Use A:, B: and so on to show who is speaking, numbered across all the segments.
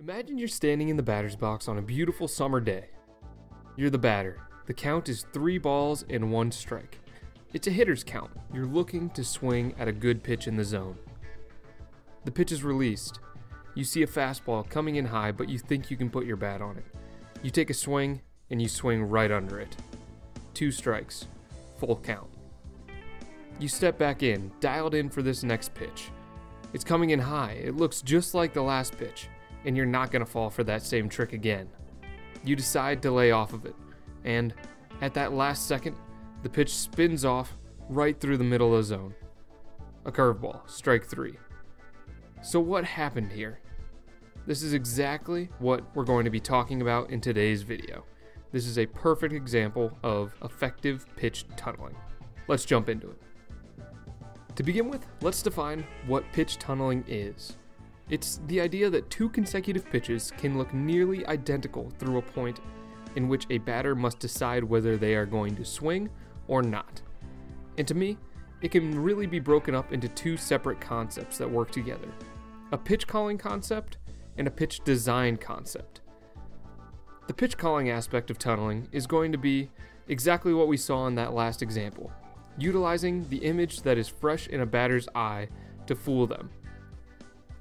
A: Imagine you're standing in the batter's box on a beautiful summer day. You're the batter. The count is three balls and one strike. It's a hitter's count. You're looking to swing at a good pitch in the zone. The pitch is released. You see a fastball coming in high, but you think you can put your bat on it. You take a swing and you swing right under it. Two strikes. Full count. You step back in, dialed in for this next pitch. It's coming in high. It looks just like the last pitch and you're not going to fall for that same trick again. You decide to lay off of it, and at that last second, the pitch spins off right through the middle of the zone. A curveball, strike three. So, what happened here? This is exactly what we're going to be talking about in today's video. This is a perfect example of effective pitch tunneling. Let's jump into it. To begin with, let's define what pitch tunneling is. It's the idea that two consecutive pitches can look nearly identical through a point in which a batter must decide whether they are going to swing or not. And to me, it can really be broken up into two separate concepts that work together a pitch calling concept and a pitch design concept. The pitch calling aspect of tunneling is going to be exactly what we saw in that last example, utilizing the image that is fresh in a batter's eye to fool them.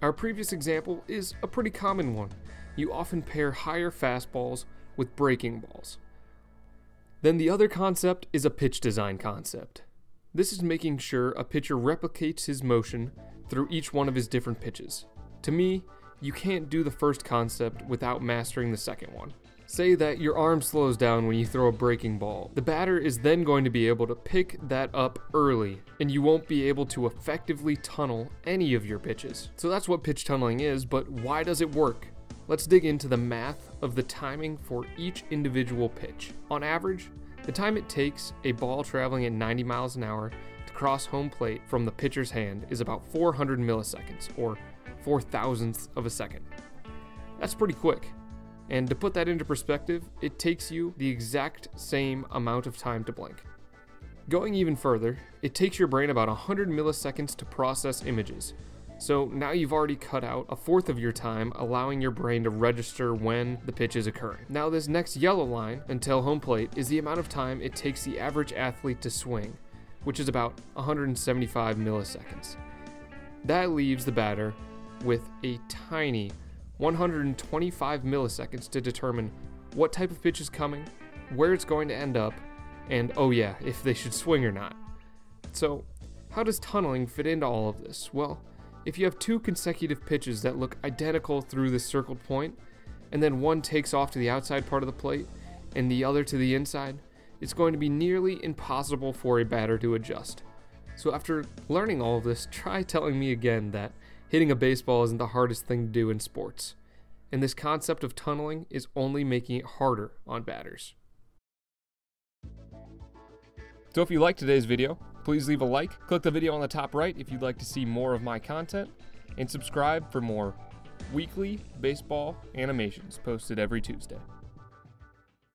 A: Our previous example is a pretty common one. You often pair higher fastballs with breaking balls. Then the other concept is a pitch design concept. This is making sure a pitcher replicates his motion through each one of his different pitches. To me, you can't do the first concept without mastering the second one. Say that your arm slows down when you throw a breaking ball. The batter is then going to be able to pick that up early, and you won't be able to effectively tunnel any of your pitches. So that's what pitch tunneling is, but why does it work? Let's dig into the math of the timing for each individual pitch. On average, the time it takes a ball traveling at 90 miles an hour to cross home plate from the pitcher's hand is about 400 milliseconds, or 4 thousandths of a second. That's pretty quick. And to put that into perspective, it takes you the exact same amount of time to blink. Going even further, it takes your brain about 100 milliseconds to process images. So now you've already cut out a fourth of your time, allowing your brain to register when the pitch is occurring. Now, this next yellow line until home plate is the amount of time it takes the average athlete to swing, which is about 175 milliseconds. That leaves the batter with a tiny 125 milliseconds to determine what type of pitch is coming, where it's going to end up, and oh yeah, if they should swing or not. So, how does tunneling fit into all of this? Well, if you have two consecutive pitches that look identical through the circled point, and then one takes off to the outside part of the plate and the other to the inside, it's going to be nearly impossible for a batter to adjust. So, after learning all of this, try telling me again that Hitting a baseball isn't the hardest thing to do in sports, and this concept of tunneling is only making it harder on batters. So if you liked today's video, please leave a like, click the video on the top right if you'd like to see more of my content, and subscribe for more weekly baseball animations posted every Tuesday.